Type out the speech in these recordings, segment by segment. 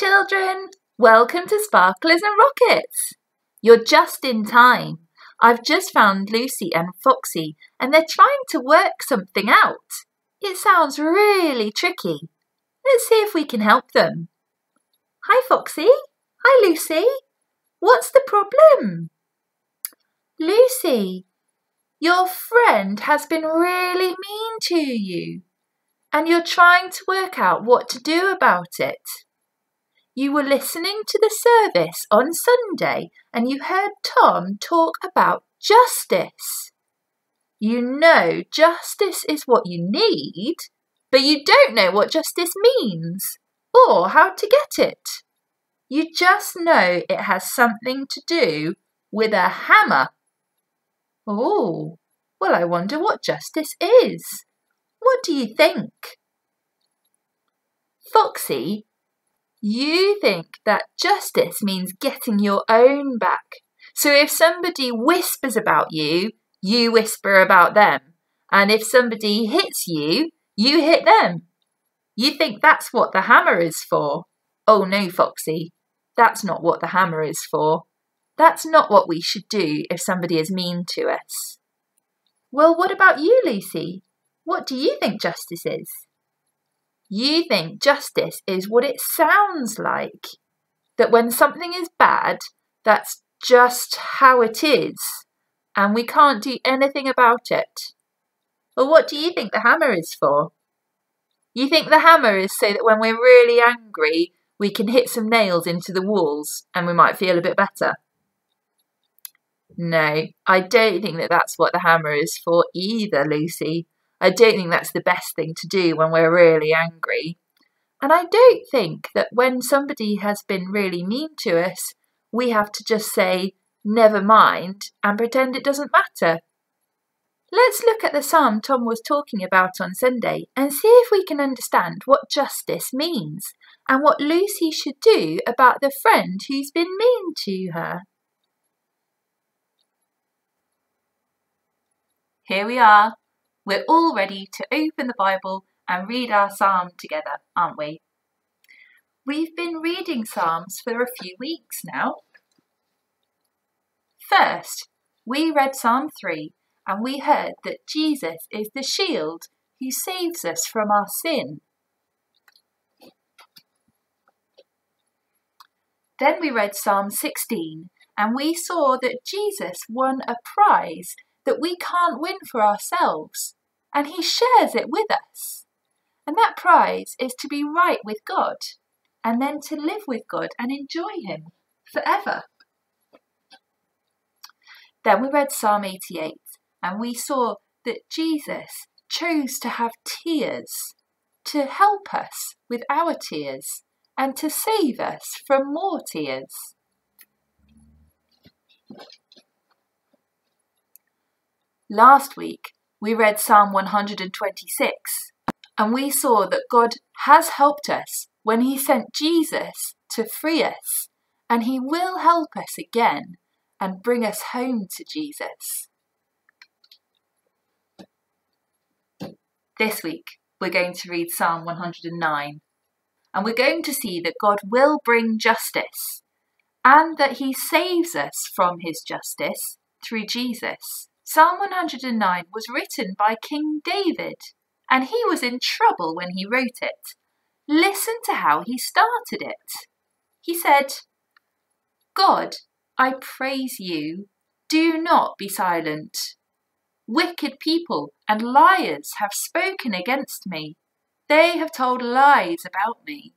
Hi, children! Welcome to Sparklers and Rockets! You're just in time. I've just found Lucy and Foxy, and they're trying to work something out. It sounds really tricky. Let's see if we can help them. Hi, Foxy. Hi, Lucy. What's the problem? Lucy, your friend has been really mean to you, and you're trying to work out what to do about it. You were listening to the service on Sunday and you heard Tom talk about justice. You know justice is what you need, but you don't know what justice means or how to get it. You just know it has something to do with a hammer. Oh, well, I wonder what justice is. What do you think? Foxy you think that justice means getting your own back. So if somebody whispers about you, you whisper about them. And if somebody hits you, you hit them. You think that's what the hammer is for. Oh no, Foxy, that's not what the hammer is for. That's not what we should do if somebody is mean to us. Well, what about you, Lucy? What do you think justice is? You think justice is what it sounds like. That when something is bad, that's just how it is, and we can't do anything about it. Well, what do you think the hammer is for? You think the hammer is so that when we're really angry, we can hit some nails into the walls and we might feel a bit better? No, I don't think that that's what the hammer is for either, Lucy. I don't think that's the best thing to do when we're really angry. And I don't think that when somebody has been really mean to us, we have to just say, never mind, and pretend it doesn't matter. Let's look at the psalm Tom was talking about on Sunday and see if we can understand what justice means and what Lucy should do about the friend who's been mean to her. Here we are. We're all ready to open the Bible and read our psalm together, aren't we? We've been reading Psalms for a few weeks now. First, we read Psalm 3 and we heard that Jesus is the shield who saves us from our sin. Then we read Psalm 16 and we saw that Jesus won a prize that we can't win for ourselves and he shares it with us. And that prize is to be right with God and then to live with God and enjoy Him forever. Then we read Psalm 88 and we saw that Jesus chose to have tears to help us with our tears and to save us from more tears. Last week, we read Psalm 126 and we saw that God has helped us when He sent Jesus to free us, and He will help us again and bring us home to Jesus. This week, we're going to read Psalm 109, and we're going to see that God will bring justice and that He saves us from His justice through Jesus. Psalm 109 was written by King David, and he was in trouble when he wrote it. Listen to how he started it. He said, God, I praise you. Do not be silent. Wicked people and liars have spoken against me. They have told lies about me.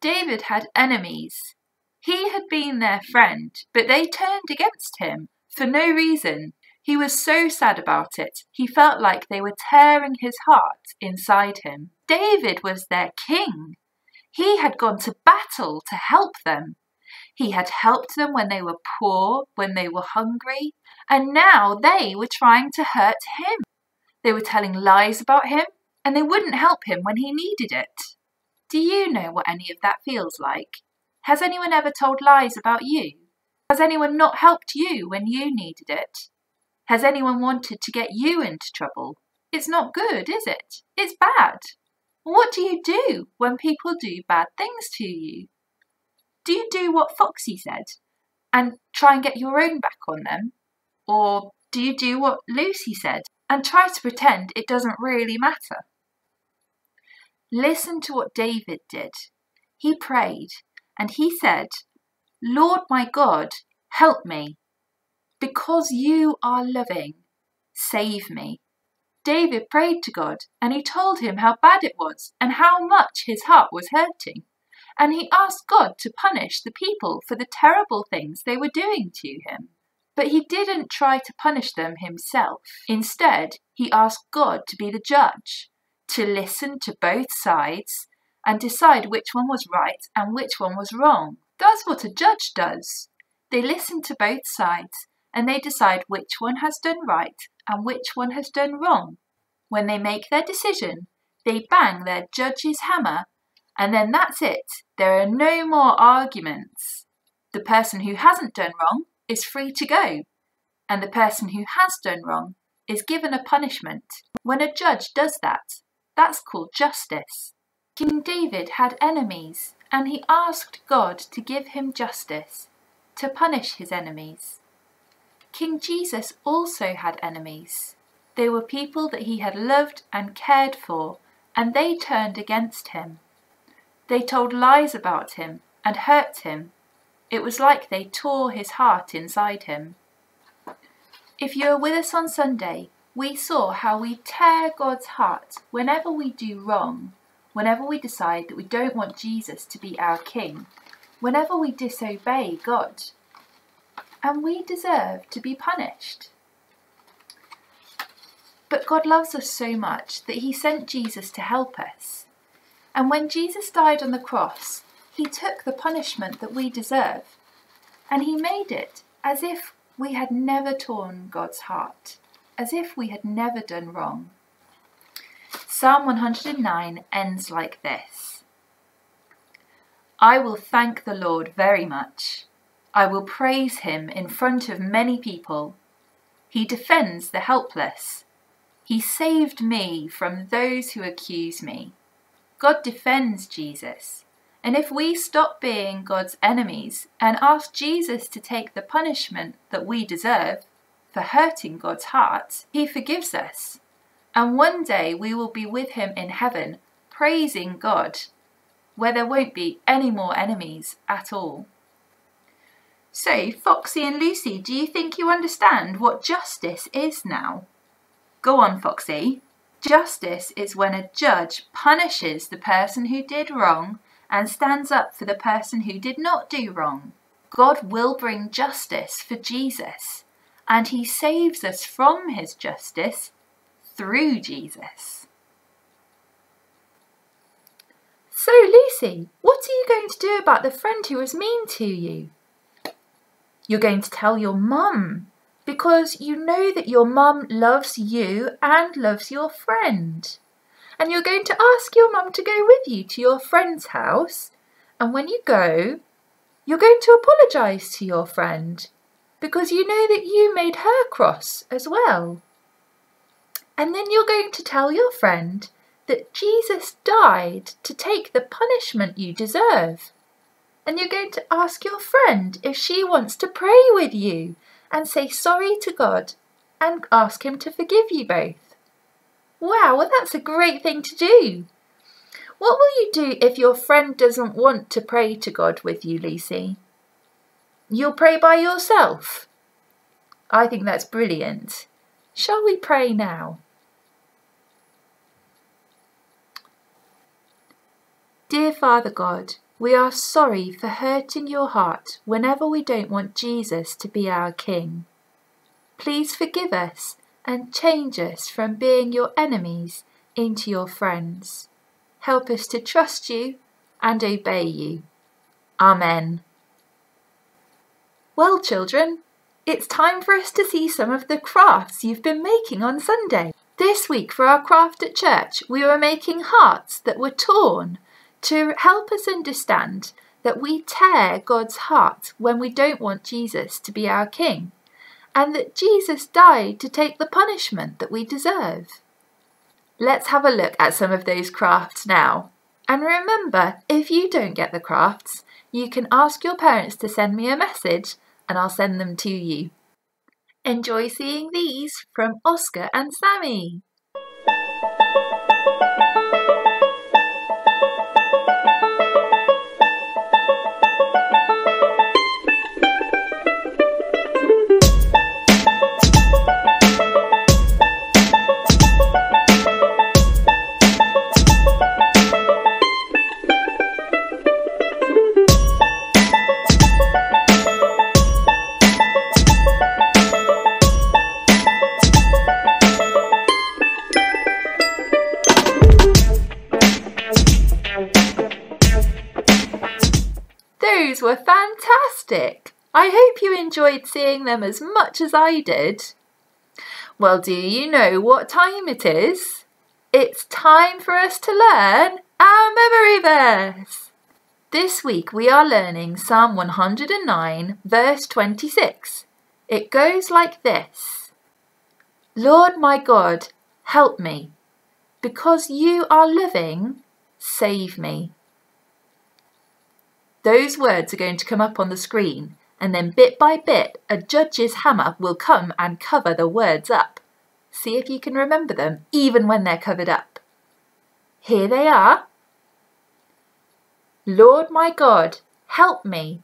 David had enemies. He had been their friend, but they turned against him for no reason. He was so sad about it, he felt like they were tearing his heart inside him. David was their king. He had gone to battle to help them. He had helped them when they were poor, when they were hungry, and now they were trying to hurt him. They were telling lies about him, and they wouldn't help him when he needed it. Do you know what any of that feels like? Has anyone ever told lies about you? Has anyone not helped you when you needed it? Has anyone wanted to get you into trouble? It's not good, is it? It's bad. What do you do when people do bad things to you? Do you do what Foxy said and try and get your own back on them? Or do you do what Lucy said and try to pretend it doesn't really matter? Listen to what David did. He prayed and he said, Lord my God, help me. Because you are loving, save me. David prayed to God and he told him how bad it was and how much his heart was hurting. And he asked God to punish the people for the terrible things they were doing to him. But he didn't try to punish them himself. Instead, he asked God to be the judge, to listen to both sides and decide which one was right and which one was wrong. That's what a judge does. They listen to both sides and they decide which one has done right and which one has done wrong. When they make their decision, they bang their judge's hammer, and then that's it. There are no more arguments. The person who hasn't done wrong is free to go, and the person who has done wrong is given a punishment. When a judge does that, that's called justice. King David had enemies, and he asked God to give him justice, to punish his enemies. King Jesus also had enemies. They were people that he had loved and cared for, and they turned against him. They told lies about him and hurt him. It was like they tore his heart inside him. If you are with us on Sunday, we saw how we tear God's heart whenever we do wrong, whenever we decide that we don't want Jesus to be our King, whenever we disobey God and we deserve to be punished. But God loves us so much that he sent Jesus to help us. And when Jesus died on the cross, he took the punishment that we deserve, and he made it as if we had never torn God's heart, as if we had never done wrong. Psalm 109 ends like this I will thank the Lord very much I will praise him in front of many people. He defends the helpless. He saved me from those who accuse me. God defends Jesus. And if we stop being God's enemies and ask Jesus to take the punishment that we deserve for hurting God's heart, He forgives us. And one day we will be with Him in heaven, praising God, where there won't be any more enemies at all. So, Foxy and Lucy, do you think you understand what justice is now? Go on, Foxy. Justice is when a judge punishes the person who did wrong and stands up for the person who did not do wrong. God will bring justice for Jesus, and he saves us from his justice through Jesus. So, Lucy, what are you going to do about the friend who was mean to you? You're going to tell your mum because you know that your mum loves you and loves your friend. And you're going to ask your mum to go with you to your friend's house. And when you go, you're going to apologise to your friend because you know that you made her cross as well. And then you're going to tell your friend that Jesus died to take the punishment you deserve and you're going to ask your friend if she wants to pray with you and say sorry to God and ask Him to forgive you both. Wow, well, that's a great thing to do. What will you do if your friend doesn't want to pray to God with you, Lucy? You'll pray by yourself. I think that's brilliant. Shall we pray now? Dear Father God, we are sorry for hurting your heart whenever we don't want Jesus to be our King. Please forgive us and change us from being your enemies into your friends. Help us to trust you and obey you. Amen. Well, children, it's time for us to see some of the crafts you've been making on Sunday. This week, for our craft at church, we were making hearts that were torn to help us understand that we tear God's heart when we don't want Jesus to be our King, and that Jesus died to take the punishment that we deserve. Let's have a look at some of those crafts now. And remember, if you don't get the crafts, you can ask your parents to send me a message and I'll send them to you. Enjoy seeing these from Oscar and Sammy. Those were fantastic! I hope you enjoyed seeing them as much as I did. Well, do you know what time it is? It's time for us to learn our memory verse. This week we are learning Psalm 109, verse 26. It goes like this Lord my God, help me. Because you are living, save me. Those words are going to come up on the screen and then bit by bit a judge's hammer will come and cover the words up. See if you can remember them even when they're covered up. Here they are. Lord my God, help me.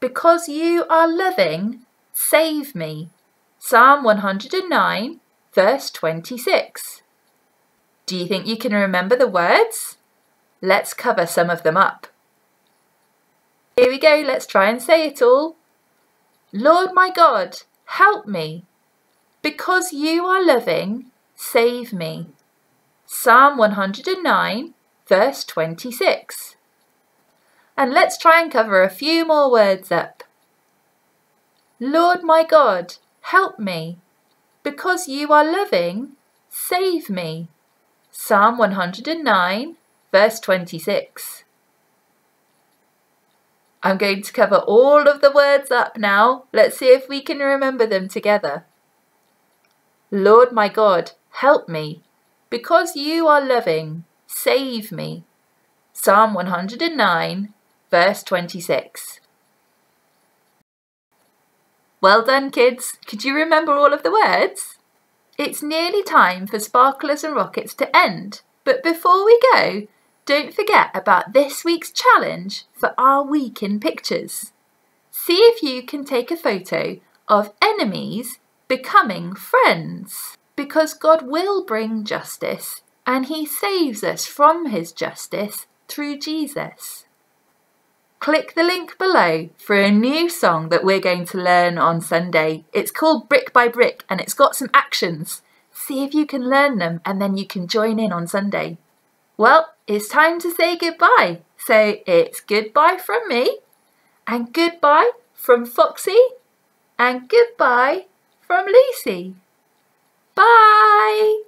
Because you are loving, save me. Psalm 109, verse 26. Do you think you can remember the words? Let's cover some of them up. Here we go, let's try and say it all. Lord my God, help me. Because you are loving, save me. Psalm 109, verse 26. And let's try and cover a few more words up. Lord my God, help me. Because you are loving, save me. Psalm 109, verse 26. I'm going to cover all of the words up now. Let's see if we can remember them together. Lord my God, help me. Because you are loving, save me. Psalm 109, verse 26. Well done, kids. Could you remember all of the words? It's nearly time for Sparklers and Rockets to end. But before we go, don't forget about this week's challenge for our week in pictures. See if you can take a photo of enemies becoming friends. Because God will bring justice and He saves us from His justice through Jesus. Click the link below for a new song that we're going to learn on Sunday. It's called Brick by Brick and it's got some actions. See if you can learn them and then you can join in on Sunday. Well, it's time to say goodbye. So it's goodbye from me, and goodbye from Foxy, and goodbye from Lucy. Bye!